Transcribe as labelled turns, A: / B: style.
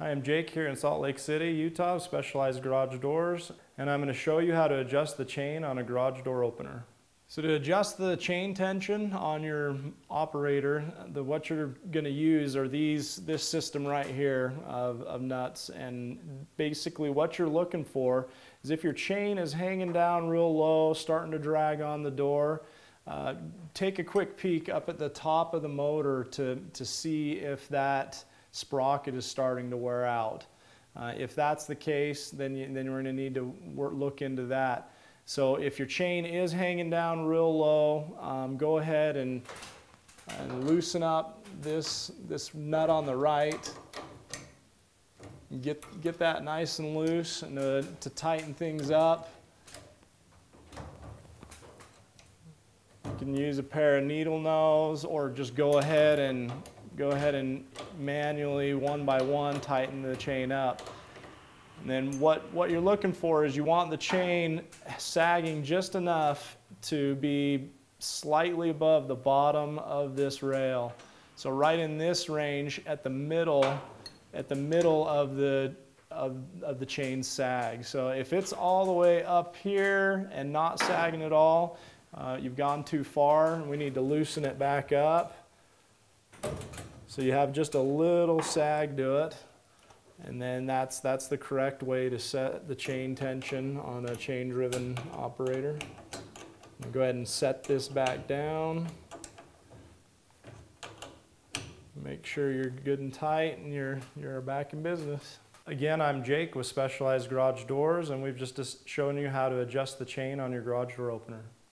A: Hi, I'm Jake here in Salt Lake City, Utah, Specialized Garage Doors, and I'm going to show you how to adjust the chain on a garage door opener. So to adjust the chain tension on your operator, the, what you're going to use are these, this system right here of, of nuts. And basically what you're looking for is if your chain is hanging down real low, starting to drag on the door, uh, take a quick peek up at the top of the motor to, to see if that sprocket is starting to wear out. Uh, if that's the case, then, you, then we're going to need to work, look into that. So if your chain is hanging down real low, um, go ahead and, and loosen up this, this nut on the right. Get, get that nice and loose and to, to tighten things up. You can use a pair of needle nose or just go ahead and go ahead and manually one by one tighten the chain up. And then what, what you're looking for is you want the chain sagging just enough to be slightly above the bottom of this rail. So right in this range at the middle, at the middle of the, of, of the chain sag. So if it's all the way up here and not sagging at all, uh, you've gone too far. We need to loosen it back up. So you have just a little sag to it. And then that's, that's the correct way to set the chain tension on a chain driven operator. Go ahead and set this back down. Make sure you're good and tight and you're, you're back in business. Again, I'm Jake with Specialized Garage Doors and we've just shown you how to adjust the chain on your garage door opener.